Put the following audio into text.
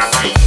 Bye.